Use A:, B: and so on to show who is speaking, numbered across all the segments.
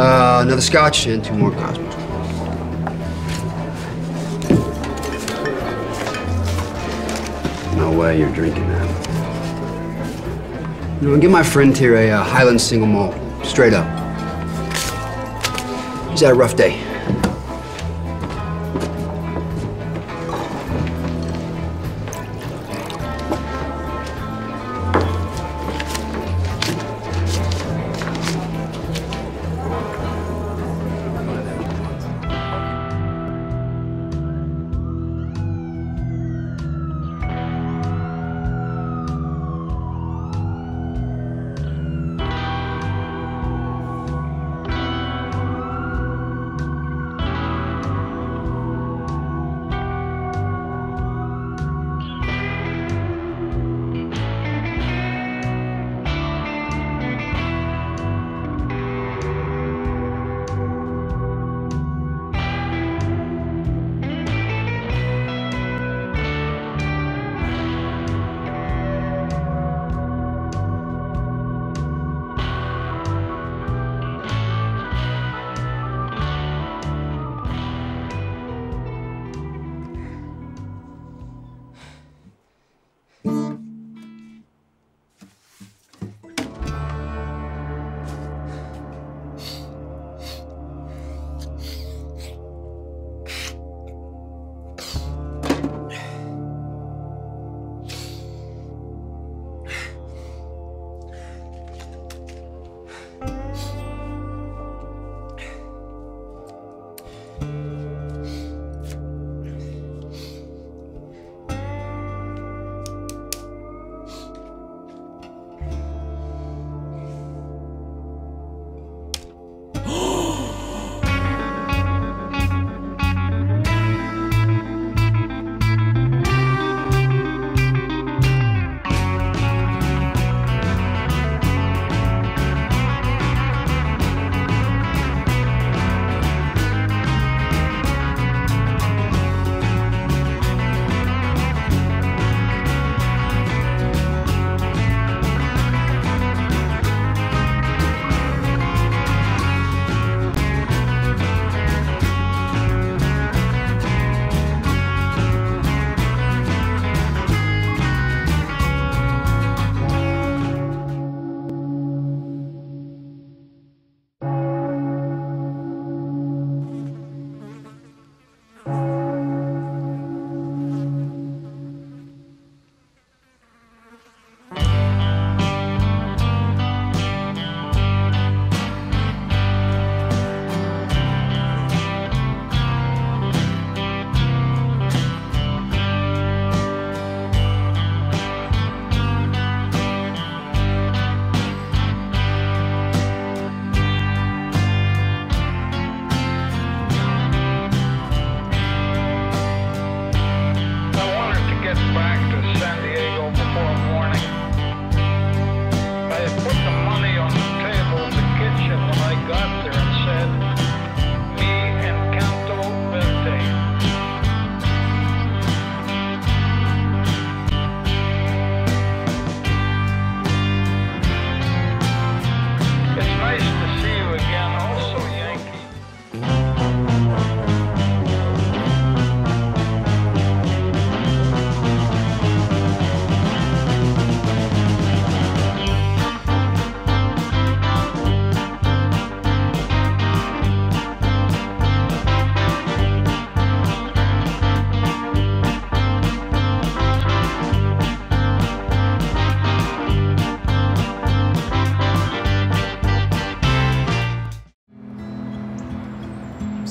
A: Uh, another scotch and two more Cosmos. No way you're drinking that. You know, give my friend here a uh, Highland single malt, straight up. He's had a rough day.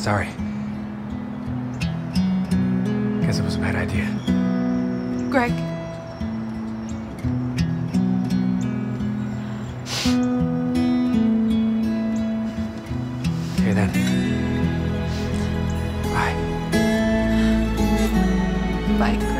B: Sorry. Guess it was a bad idea. Greg. Okay then. Bye.
C: Bye, Greg.